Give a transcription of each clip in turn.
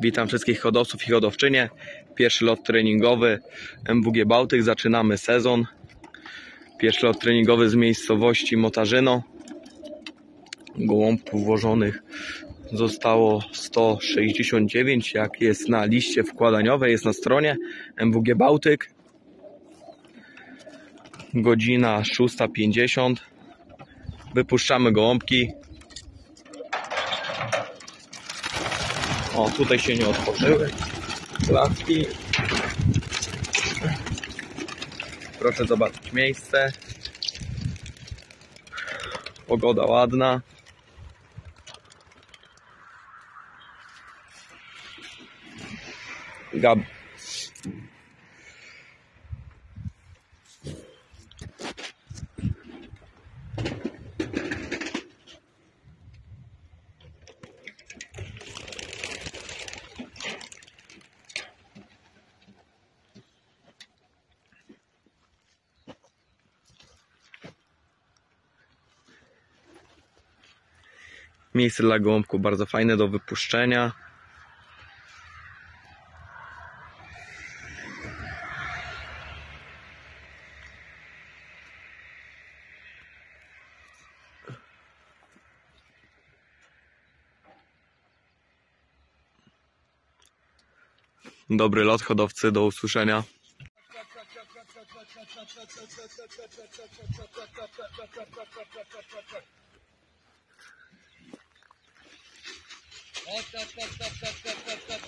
Witam wszystkich hodowców i hodowczynie. Pierwszy lot treningowy MWG Bałtyk. Zaczynamy sezon. Pierwszy lot treningowy z miejscowości Motarzyno. Gołąbków włożonych zostało 169, jak jest na liście wkładaniowej, jest na stronie MWG Bałtyk. Godzina 6.50. Wypuszczamy gołąbki. O, tutaj się nie otworzyły klatki. Proszę zobaczyć miejsce. Pogoda ładna. Gab. Miejsce dla gołąbków bardzo fajne do wypuszczenia. Dobry lot hodowcy, do usłyszenia.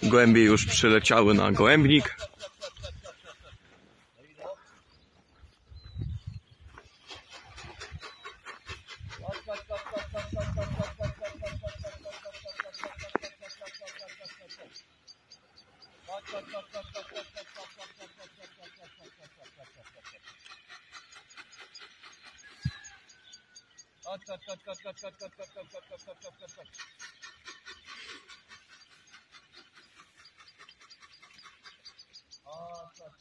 Gołębie już przyleciały na gołębnik.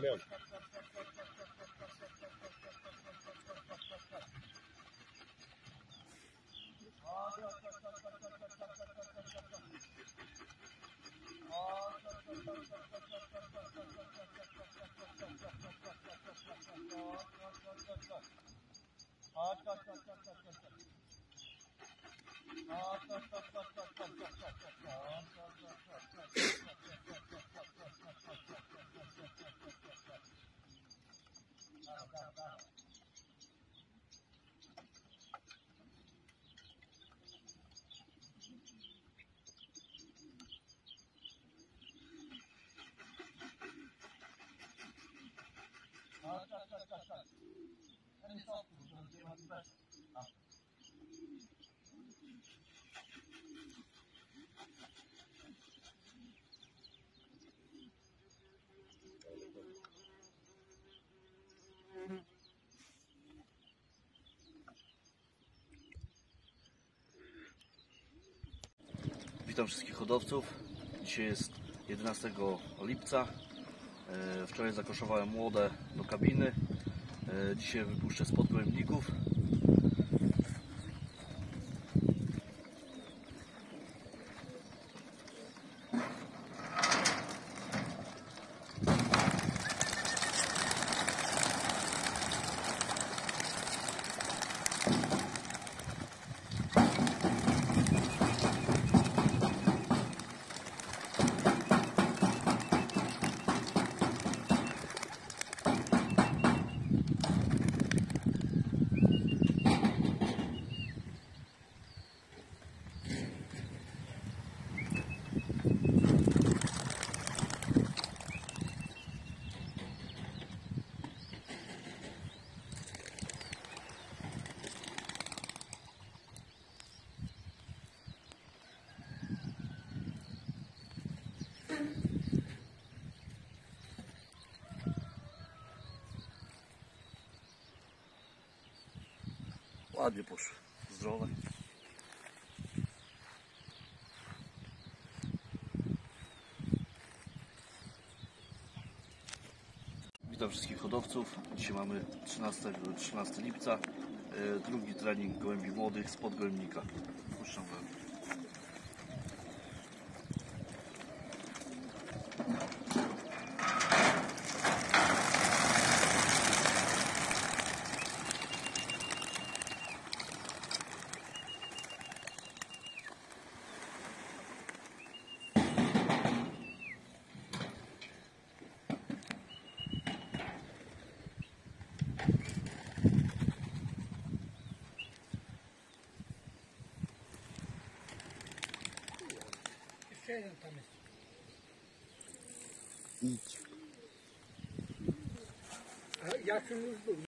Amen. Ah, Witam wszystkich hodowców. Dzisiaj jest 11 lipca. E, Wczoraj zakoszowałem młode do kabiny. E, Dzisiaj wypuszczę spod gołębników. Ładnie poszły. Zdrowe. Witam wszystkich hodowców. Dzisiaj mamy 13, 13 lipca. E, Drugi trening gołębi młodych spod gołębnika. Puszczam gołębi. Şeyden temiz. İlk. Yaşımız bu.